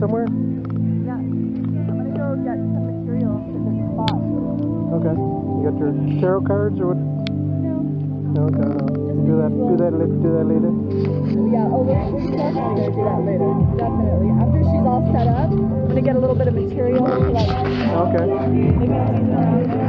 somewhere? Yeah. I'm gonna go get some material for this spot. Okay. You got your tarot cards or what? No. No, no, no. Do that. Do that. Let's do that later. Yeah. Oh, we're gonna do that later. Definitely. After she's all set up, I'm gonna get a little bit of material. Okay. Uh,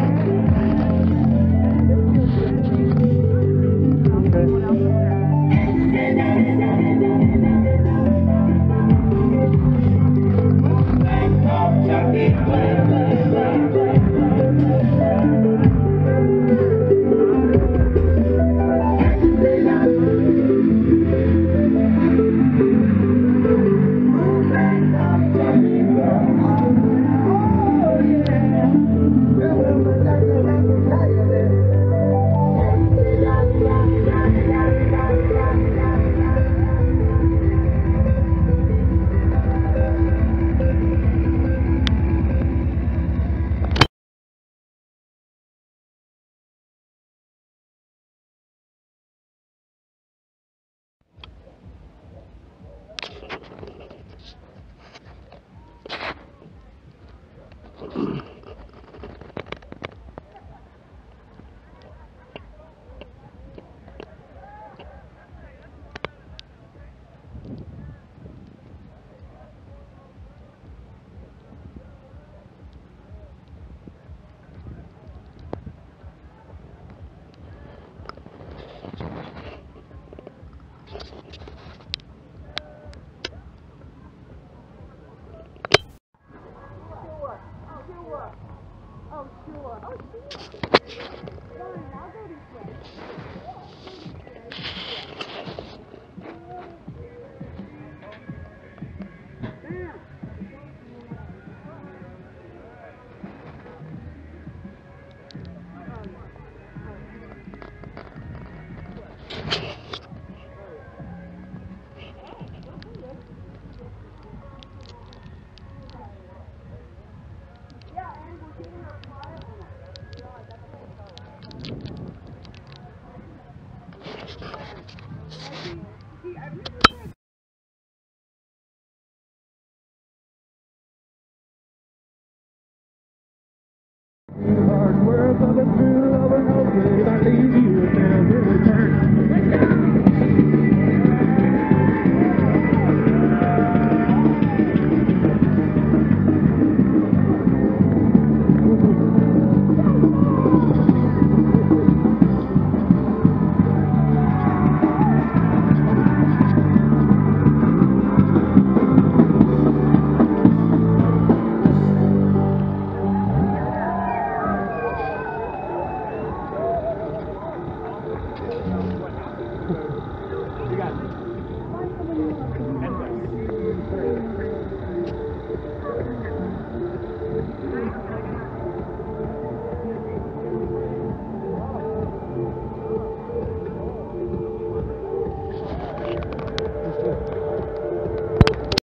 maybe I'll use it around there. Okay. Hard work of a true lover knows if I leave you